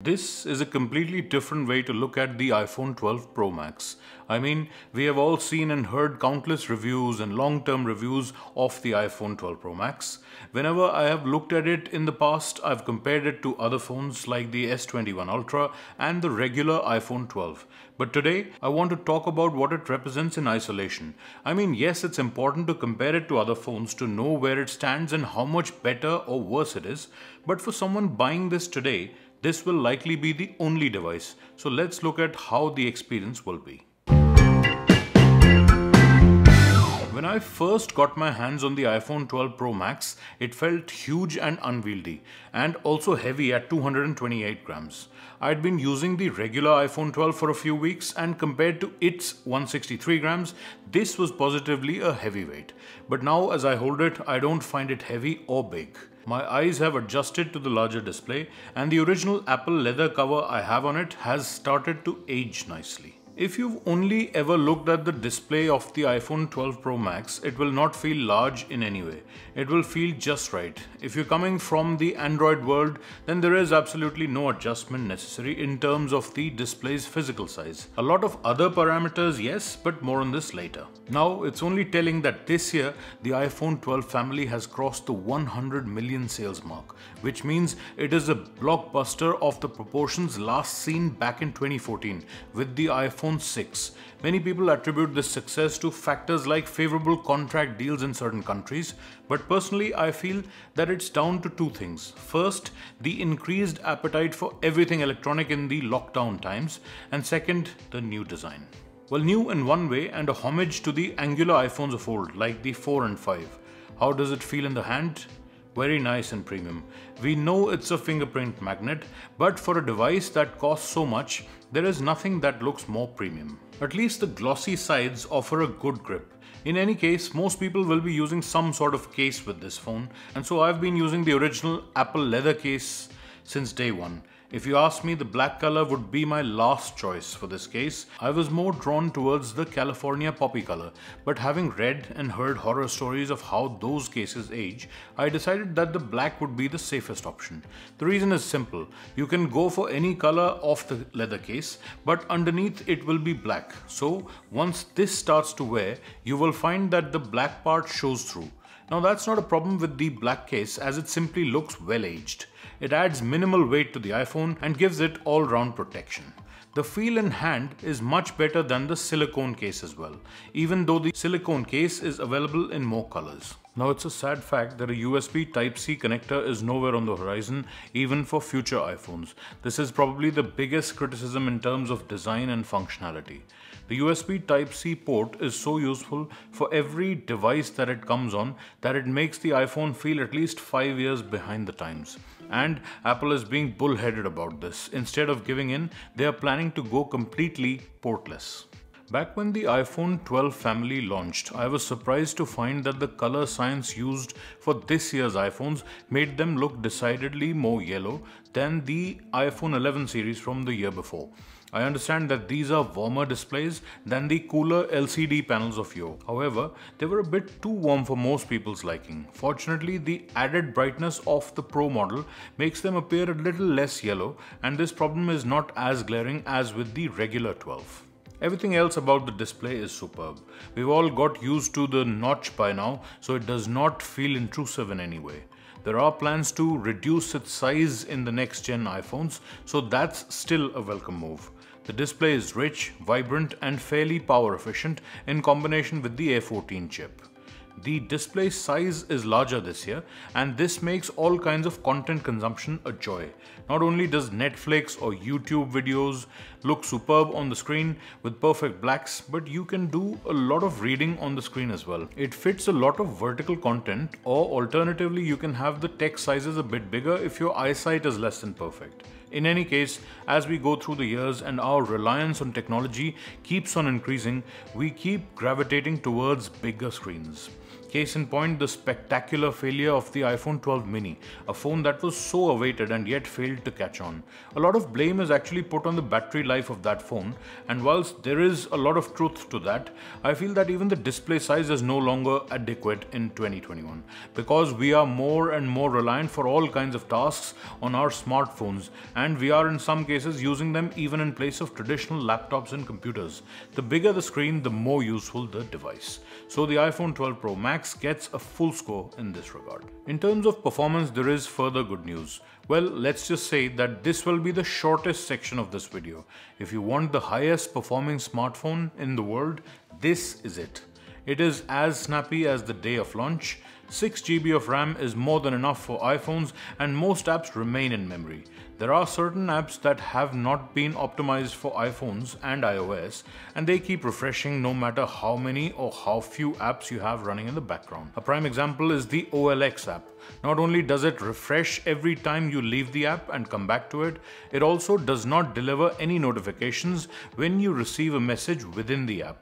This is a completely different way to look at the iPhone 12 Pro Max. I mean, we have all seen and heard countless reviews and long-term reviews of the iPhone 12 Pro Max. Whenever I have looked at it in the past, I've compared it to other phones like the S21 Ultra and the regular iPhone 12. But today, I want to talk about what it represents in isolation. I mean, yes, it's important to compare it to other phones to know where it stands and how much better or worse it is. But for someone buying this today, this will likely be the only device. So let's look at how the experience will be. When I first got my hands on the iPhone 12 Pro Max, it felt huge and unwieldy and also heavy at 228 grams. I'd been using the regular iPhone 12 for a few weeks and compared to its 163 grams, this was positively a heavyweight. But now as I hold it, I don't find it heavy or big. My eyes have adjusted to the larger display and the original Apple leather cover I have on it has started to age nicely. If you've only ever looked at the display of the iPhone 12 Pro Max, it will not feel large in any way. It will feel just right. If you're coming from the Android world, then there is absolutely no adjustment necessary in terms of the display's physical size. A lot of other parameters, yes, but more on this later. Now, it's only telling that this year, the iPhone 12 family has crossed the 100 million sales mark, which means it is a blockbuster of the proportions last seen back in 2014 with the iPhone iPhone 6. Many people attribute this success to factors like favorable contract deals in certain countries, but personally I feel that it's down to two things. First, the increased appetite for everything electronic in the lockdown times, and second, the new design. Well, new in one way and a homage to the angular iPhones of old, like the 4 and 5. How does it feel in the hand? very nice and premium. We know it's a fingerprint magnet, but for a device that costs so much, there is nothing that looks more premium. At least the glossy sides offer a good grip. In any case, most people will be using some sort of case with this phone, and so I've been using the original Apple leather case since day one. If you ask me, the black color would be my last choice for this case. I was more drawn towards the California poppy color, but having read and heard horror stories of how those cases age, I decided that the black would be the safest option. The reason is simple. You can go for any color of the leather case, but underneath it will be black. So once this starts to wear, you will find that the black part shows through. Now that's not a problem with the black case as it simply looks well aged. It adds minimal weight to the iPhone and gives it all-round protection. The feel in hand is much better than the silicone case as well, even though the silicone case is available in more colors. Now it's a sad fact that a USB Type-C connector is nowhere on the horizon even for future iPhones. This is probably the biggest criticism in terms of design and functionality. The USB Type-C port is so useful for every device that it comes on that it makes the iPhone feel at least 5 years behind the times. And Apple is being bullheaded about this. Instead of giving in, they are planning to go completely portless. Back when the iPhone 12 family launched, I was surprised to find that the color science used for this year's iPhones made them look decidedly more yellow than the iPhone 11 series from the year before. I understand that these are warmer displays than the cooler LCD panels of Yo. However, they were a bit too warm for most people's liking. Fortunately, the added brightness of the Pro model makes them appear a little less yellow and this problem is not as glaring as with the regular 12. Everything else about the display is superb. We've all got used to the notch by now, so it does not feel intrusive in any way. There are plans to reduce its size in the next gen iPhones, so that's still a welcome move. The display is rich, vibrant and fairly power efficient in combination with the A14 chip. The display size is larger this year and this makes all kinds of content consumption a joy. Not only does Netflix or YouTube videos look superb on the screen with perfect blacks, but you can do a lot of reading on the screen as well. It fits a lot of vertical content or alternatively you can have the text sizes a bit bigger if your eyesight is less than perfect. In any case, as we go through the years and our reliance on technology keeps on increasing, we keep gravitating towards bigger screens. Case in point, the spectacular failure of the iPhone 12 mini, a phone that was so awaited and yet failed to catch on. A lot of blame is actually put on the battery life of that phone, and whilst there is a lot of truth to that, I feel that even the display size is no longer adequate in 2021 because we are more and more reliant for all kinds of tasks on our smartphones, and we are in some cases using them even in place of traditional laptops and computers. The bigger the screen, the more useful the device. So the iPhone 12 Pro Max gets a full score in this regard. In terms of performance, there is further good news. Well, let's just say that this will be the shortest section of this video. If you want the highest performing smartphone in the world, this is it. It is as snappy as the day of launch. 6GB of RAM is more than enough for iPhones and most apps remain in memory. There are certain apps that have not been optimized for iPhones and iOS and they keep refreshing no matter how many or how few apps you have running in the background. A prime example is the OLX app. Not only does it refresh every time you leave the app and come back to it, it also does not deliver any notifications when you receive a message within the app.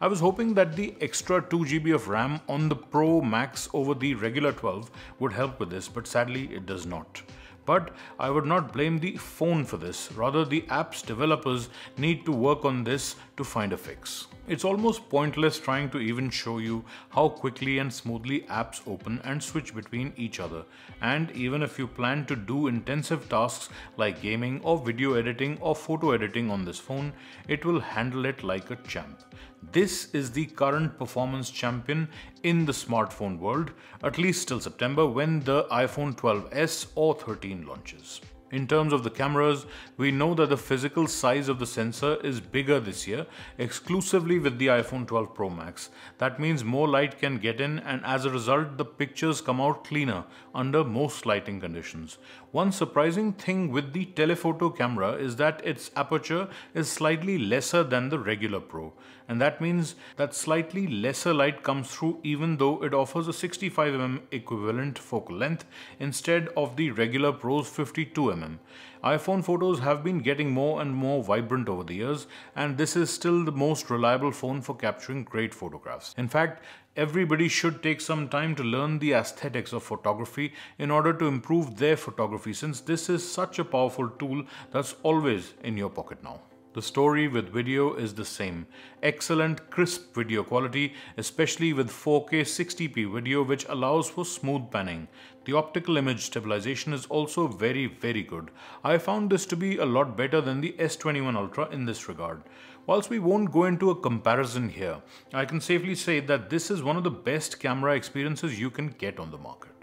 I was hoping that the extra 2GB of RAM on the Pro Max over the regular 12 would help with this, but sadly it does not. But I would not blame the phone for this, rather the app's developers need to work on this to find a fix. It's almost pointless trying to even show you how quickly and smoothly apps open and switch between each other. And even if you plan to do intensive tasks like gaming or video editing or photo editing on this phone, it will handle it like a champ. This is the current performance champion in the smartphone world, at least till September when the iPhone 12s or 13 launches. In terms of the cameras, we know that the physical size of the sensor is bigger this year, exclusively with the iPhone 12 Pro Max. That means more light can get in and as a result the pictures come out cleaner under most lighting conditions. One surprising thing with the telephoto camera is that its aperture is slightly lesser than the regular Pro and that means that slightly lesser light comes through even though it offers a 65mm equivalent focal length instead of the regular Pro's 52mm. iPhone photos have been getting more and more vibrant over the years and this is still the most reliable phone for capturing great photographs. In fact, everybody should take some time to learn the aesthetics of photography in order to improve their photography since this is such a powerful tool that's always in your pocket now. The story with video is the same. Excellent crisp video quality, especially with 4K 60p video which allows for smooth panning. The optical image stabilization is also very very good. I found this to be a lot better than the S21 Ultra in this regard. Whilst we won't go into a comparison here, I can safely say that this is one of the best camera experiences you can get on the market.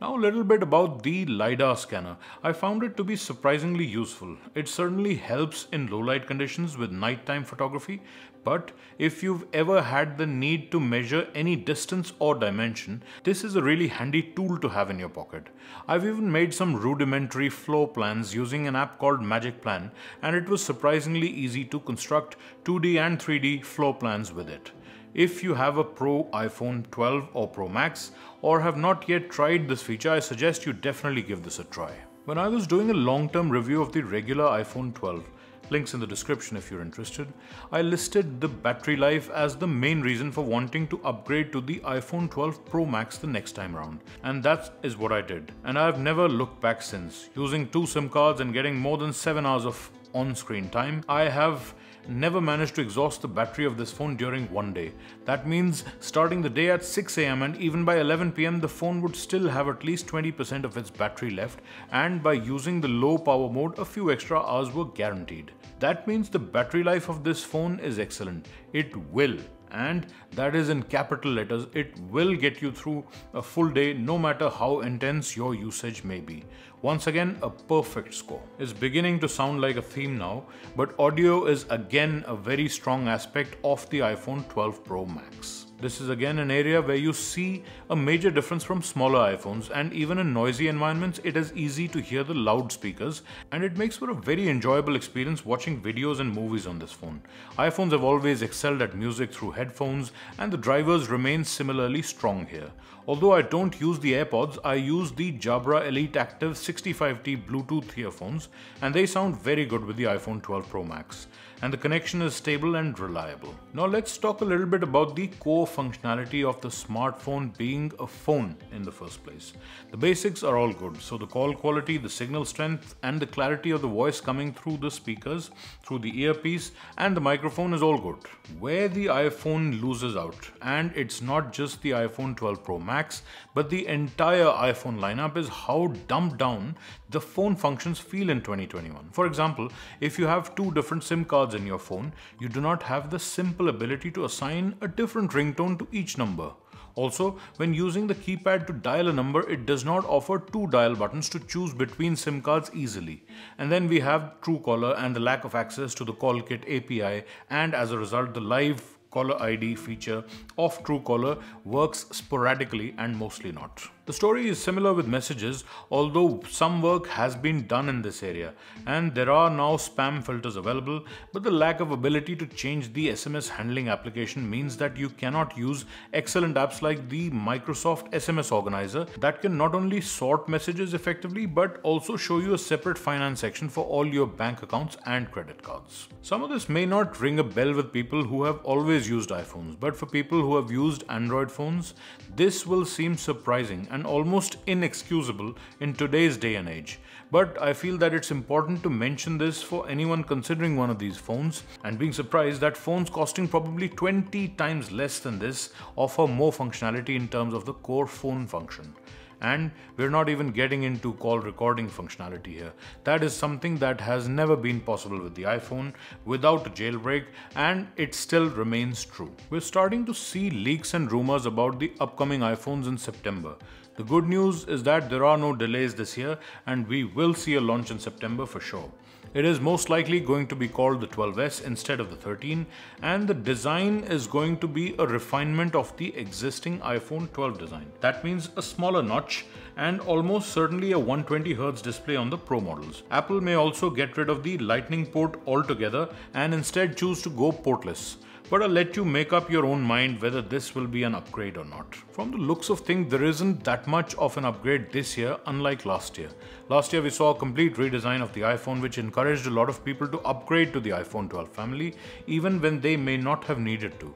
Now a little bit about the LiDAR scanner. I found it to be surprisingly useful. It certainly helps in low light conditions with nighttime photography, but if you've ever had the need to measure any distance or dimension, this is a really handy tool to have in your pocket. I've even made some rudimentary floor plans using an app called Magic Plan and it was surprisingly easy to construct 2D and 3D floor plans with it. If you have a Pro iPhone 12 or Pro Max or have not yet tried this feature, I suggest you definitely give this a try. When I was doing a long-term review of the regular iPhone 12, links in the description if you're interested, I listed the battery life as the main reason for wanting to upgrade to the iPhone 12 Pro Max the next time around. And that is what I did. And I've never looked back since. Using two SIM cards and getting more than 7 hours of on-screen time, I have never managed to exhaust the battery of this phone during one day. That means starting the day at 6 am and even by 11 pm the phone would still have at least 20% of its battery left and by using the low power mode a few extra hours were guaranteed. That means the battery life of this phone is excellent. It will and that is in capital letters. It will get you through a full day no matter how intense your usage may be. Once again, a perfect score. It's beginning to sound like a theme now, but audio is again a very strong aspect of the iPhone 12 Pro Max. This is again an area where you see a major difference from smaller iPhones and even in noisy environments it is easy to hear the loudspeakers and it makes for a very enjoyable experience watching videos and movies on this phone. iPhones have always excelled at music through headphones and the drivers remain similarly strong here. Although I don't use the AirPods, I use the Jabra Elite Active 65T Bluetooth earphones and they sound very good with the iPhone 12 Pro Max and the connection is stable and reliable. Now let's talk a little bit about the core functionality of the smartphone being a phone in the first place. The basics are all good, so the call quality, the signal strength, and the clarity of the voice coming through the speakers, through the earpiece, and the microphone is all good. Where the iPhone loses out, and it's not just the iPhone 12 Pro Max, but the entire iPhone lineup is how dumbed down the phone functions feel in 2021. For example, if you have two different SIM cards in your phone, you do not have the simple ability to assign a different ringtone to each number. Also, when using the keypad to dial a number, it does not offer two dial buttons to choose between SIM cards easily. And then we have Truecaller and the lack of access to the CallKit API and as a result the live caller ID feature of Truecaller works sporadically and mostly not. The story is similar with messages, although some work has been done in this area, and there are now spam filters available, but the lack of ability to change the SMS handling application means that you cannot use excellent apps like the Microsoft SMS Organizer that can not only sort messages effectively but also show you a separate finance section for all your bank accounts and credit cards. Some of this may not ring a bell with people who have always used iPhones, but for people who have used Android phones, this will seem surprising and and almost inexcusable in today's day and age. But I feel that it's important to mention this for anyone considering one of these phones and being surprised that phones costing probably 20 times less than this offer more functionality in terms of the core phone function and we're not even getting into call recording functionality here. That is something that has never been possible with the iPhone without a jailbreak and it still remains true. We're starting to see leaks and rumors about the upcoming iPhones in September. The good news is that there are no delays this year and we will see a launch in September for sure. It is most likely going to be called the 12S instead of the 13 and the design is going to be a refinement of the existing iPhone 12 design. That means a smaller notch and almost certainly a 120Hz display on the Pro models. Apple may also get rid of the lightning port altogether and instead choose to go portless but I'll let you make up your own mind whether this will be an upgrade or not. From the looks of things, there isn't that much of an upgrade this year, unlike last year. Last year, we saw a complete redesign of the iPhone, which encouraged a lot of people to upgrade to the iPhone 12 family, even when they may not have needed to.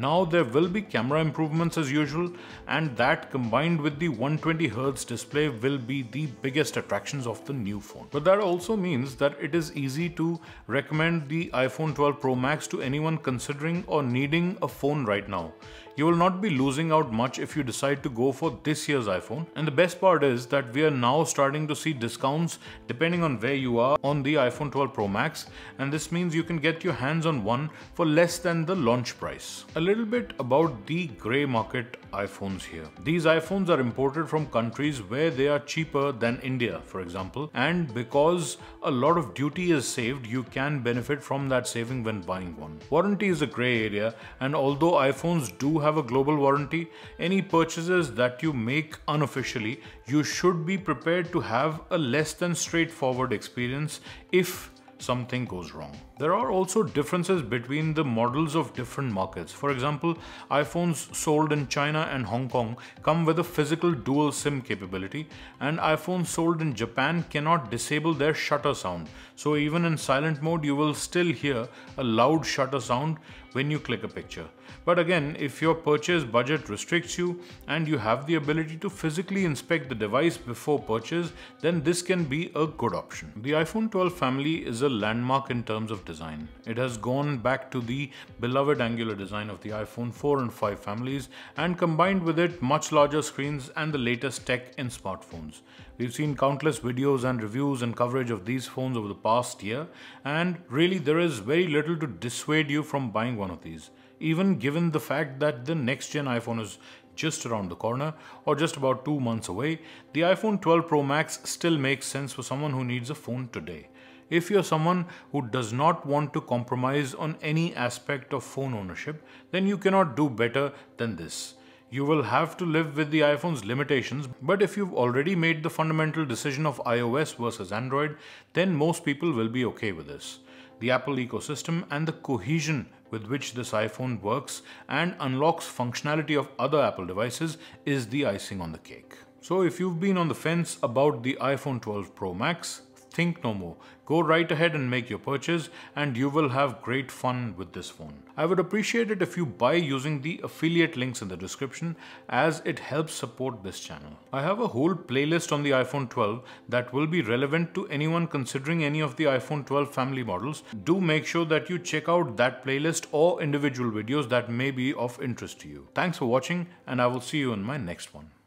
Now there will be camera improvements as usual and that combined with the 120Hz display will be the biggest attractions of the new phone. But that also means that it is easy to recommend the iPhone 12 Pro Max to anyone considering or needing a phone right now. You will not be losing out much if you decide to go for this year's iPhone. And the best part is that we are now starting to see discounts depending on where you are on the iPhone 12 Pro Max. And this means you can get your hands on one for less than the launch price. A little bit about the grey market iPhones here. These iPhones are imported from countries where they are cheaper than India, for example. And because a lot of duty is saved, you can benefit from that saving when buying one. Warranty is a grey area and although iPhones do have have a global warranty, any purchases that you make unofficially, you should be prepared to have a less than straightforward experience if something goes wrong. There are also differences between the models of different markets. For example, iPhones sold in China and Hong Kong come with a physical dual SIM capability, and iPhones sold in Japan cannot disable their shutter sound. So, even in silent mode, you will still hear a loud shutter sound when you click a picture. But again, if your purchase budget restricts you and you have the ability to physically inspect the device before purchase, then this can be a good option. The iPhone 12 family is a landmark in terms of design. It has gone back to the beloved angular design of the iPhone 4 and 5 families and combined with it much larger screens and the latest tech in smartphones. We've seen countless videos and reviews and coverage of these phones over the past year, and really there is very little to dissuade you from buying one of these even given the fact that the next gen iPhone is just around the corner or just about two months away, the iPhone 12 Pro Max still makes sense for someone who needs a phone today. If you're someone who does not want to compromise on any aspect of phone ownership, then you cannot do better than this. You will have to live with the iPhone's limitations, but if you've already made the fundamental decision of iOS versus Android, then most people will be okay with this. The Apple ecosystem and the cohesion with which this iPhone works and unlocks functionality of other Apple devices is the icing on the cake. So if you've been on the fence about the iPhone 12 Pro Max, think no more. Go right ahead and make your purchase and you will have great fun with this phone. I would appreciate it if you buy using the affiliate links in the description as it helps support this channel. I have a whole playlist on the iPhone 12 that will be relevant to anyone considering any of the iPhone 12 family models. Do make sure that you check out that playlist or individual videos that may be of interest to you. Thanks for watching and I will see you in my next one.